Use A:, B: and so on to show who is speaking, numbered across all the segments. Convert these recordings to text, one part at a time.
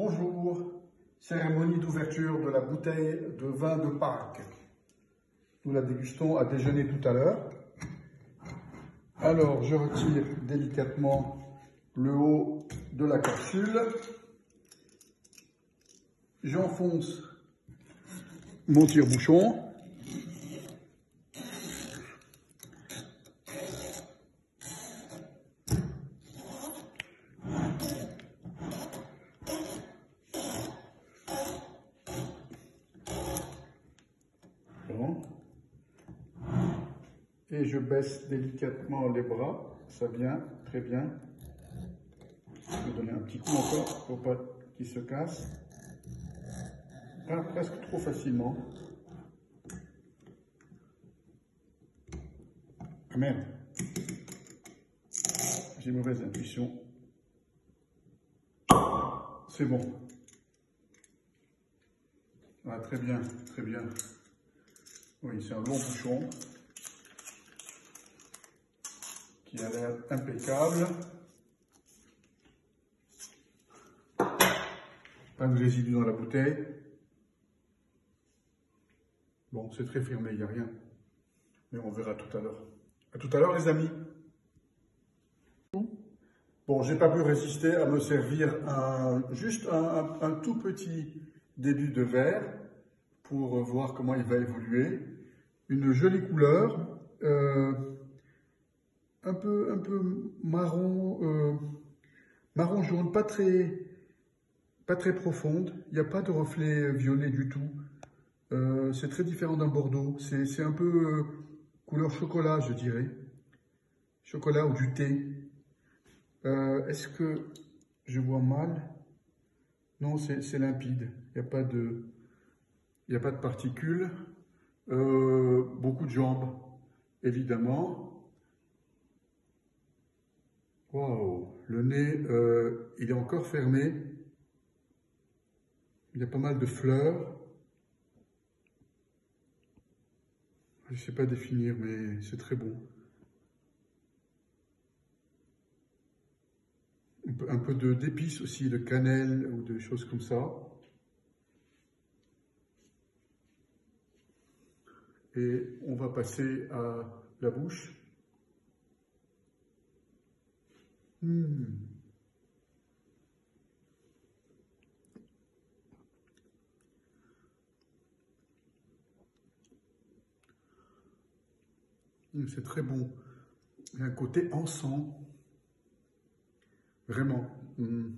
A: Bonjour, cérémonie d'ouverture de la bouteille de vin de Pâques. Nous la dégustons à déjeuner tout à l'heure. Alors, je retire délicatement le haut de la capsule. J'enfonce mon tire-bouchon. Et je baisse délicatement les bras, ça vient très bien. Je vais donner un petit coup encore pour pas qu'il se casse. Pas presque trop facilement. Ah merde, j'ai mauvaise intuition. C'est bon. Ah, très bien, très bien. Oui, c'est un long bouchon qui a l'air impeccable. Pas de résidus dans la bouteille. Bon, c'est très fermé, il n'y a rien. Mais on verra tout à l'heure. À tout à l'heure, les amis. Bon, j'ai pas pu résister à me servir un, juste un, tout petit début de verre pour voir comment il va évoluer. Une jolie couleur, euh, un, peu, un peu marron, euh, marron jaune, pas très, pas très profonde. Il n'y a pas de reflet violet du tout. Euh, c'est très différent d'un Bordeaux. C'est un peu couleur chocolat, je dirais. Chocolat ou du thé. Est-ce que je vois mal? Non, c'est limpide. Il n'y a pas de... Il a pas de particules. Euh, beaucoup de jambes, évidemment. Waouh, le nez, euh, il est encore fermé. Il y a pas mal de fleurs. Je ne sais pas définir, mais c'est très beau. Un peu d'épices aussi, de cannelle ou de choses comme ça. Et on va passer à la bouche. Hmm. C'est très bon. Il y a un côté encens. Vraiment. Hmm.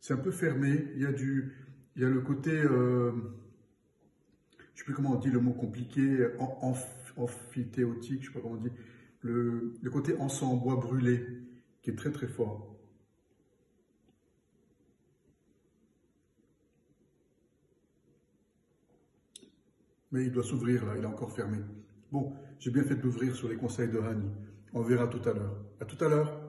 A: C'est un peu fermé. Il y a, du, il y a le côté... Euh, je ne sais plus comment on dit le mot compliqué, amphithéotique, je ne sais pas comment on dit, le, le côté encens, bois brûlé, qui est très très fort. Mais il doit s'ouvrir là, il est encore fermé. Bon, j'ai bien fait de l'ouvrir sur les conseils de Rani. On verra tout à l'heure. À tout à l'heure.